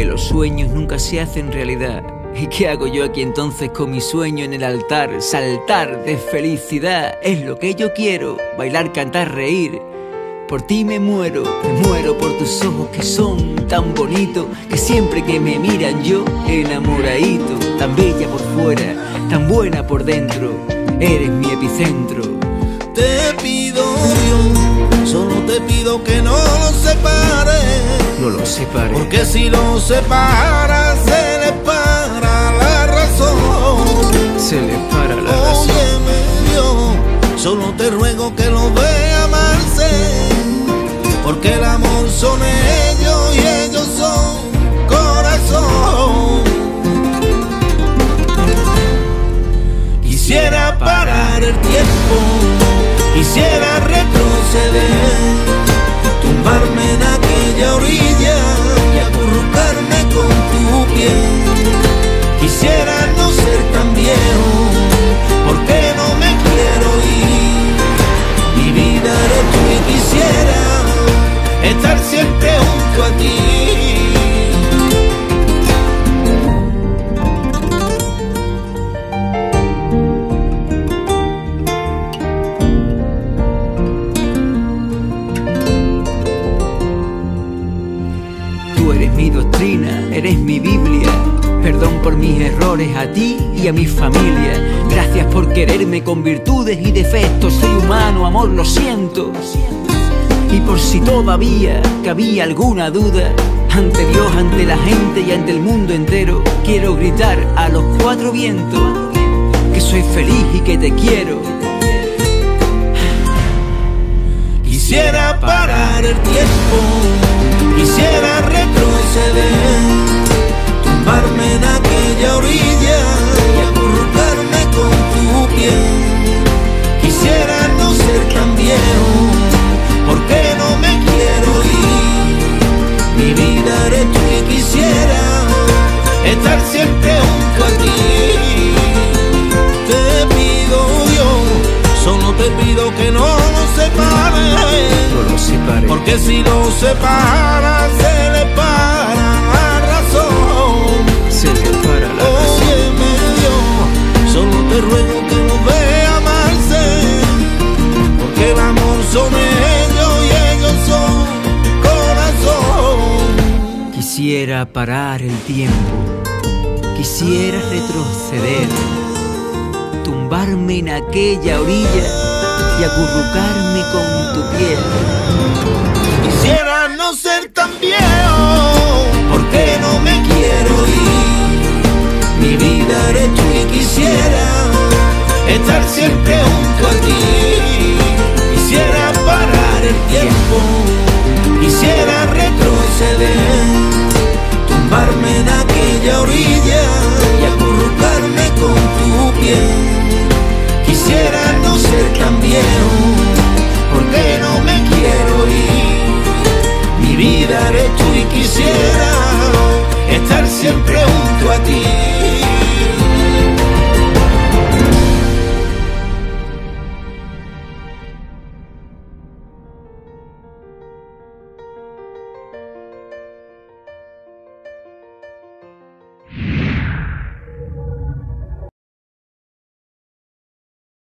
que los sueños nunca se hacen realidad. ¿Y qué hago yo aquí entonces con mi sueño en el altar? Saltar de felicidad es lo que yo quiero, bailar, cantar, reír. Por ti me muero, me muero por tus ojos que son tan bonitos, que siempre que me miran yo enamoradito, tan bella por fuera, tan buena por dentro, eres mi epicentro. Te pido Dios, solo te pido que no lo separes. Separes. Porque si lo separas No ser tan viejo, porque no me quiero ir. Mi vida eres tú y quisiera estar siempre junto a ti. A ti y a mi familia. Gracias por quererme con virtudes y defectos. Soy humano, amor, lo siento. Y por si todavía cabía alguna duda, ante Dios, ante la gente y ante el mundo entero, quiero gritar a los cuatro vientos que soy feliz y que te quiero. Quisiera parar el tiempo, Quisiera no ser tan viejo, porque no me quiero ir. Mi vida eres tú y quisiera estar siempre junto a ti. Te pido Dios, solo te pido que no nos. No separes. Porque si lo separas se le para la razón. Se Quisiera parar el tiempo, quisiera retroceder, tumbarme en aquella orilla y acurrucarme con tu piel. Quisiera no ser tan viejo, porque no me quiero ir. Mi vida eres tú y quisiera estar siempre junto a ti. you.